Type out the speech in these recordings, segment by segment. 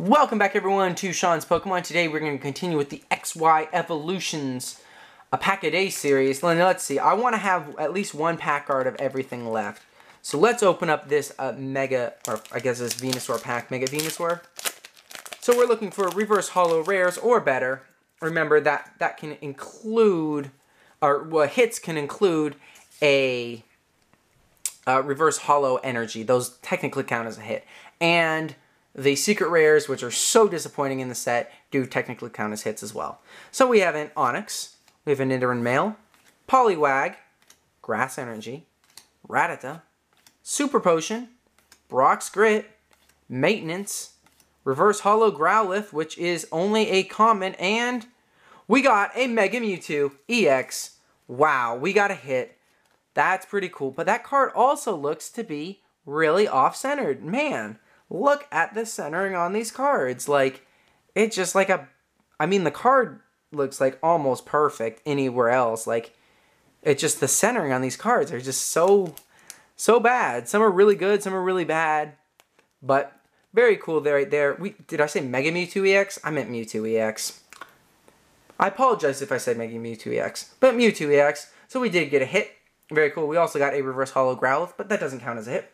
Welcome back everyone to Sean's Pokemon. Today we're going to continue with the XY Evolutions a pack a day series. Let's see, I want to have at least one pack art of everything left. So let's open up this uh, Mega, or I guess this Venusaur pack, Mega Venusaur. So we're looking for reverse hollow rares or better. Remember that that can include, or well, hits can include a uh, reverse hollow energy. Those technically count as a hit. And the secret rares, which are so disappointing in the set, do technically count as hits as well. So we have an Onix, we have an Nidoran Male, Poliwag, Grass Energy, Rattata, Super Potion, Brock's Grit, Maintenance, Reverse Hollow Growlithe, which is only a common, and we got a Mega Mewtwo EX. Wow, we got a hit. That's pretty cool. But that card also looks to be really off-centered. Man, look at the centering on these cards. Like, it's just like a... I mean, the card looks like almost perfect anywhere else. Like, it's just the centering on these cards are just so, so bad. Some are really good, some are really bad. But very cool there, right there. We Did I say Mega Mewtwo EX? I meant Mewtwo EX. I apologize if I said Mega Mewtwo EX, but Mewtwo EX. So we did get a hit. Very cool. We also got a Reverse hollow Growlithe, but that doesn't count as a hit.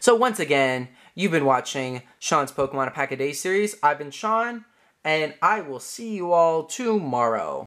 So once again, you've been watching Sean's Pokemon A Pack a Day series. I've been Sean, and I will see you all tomorrow.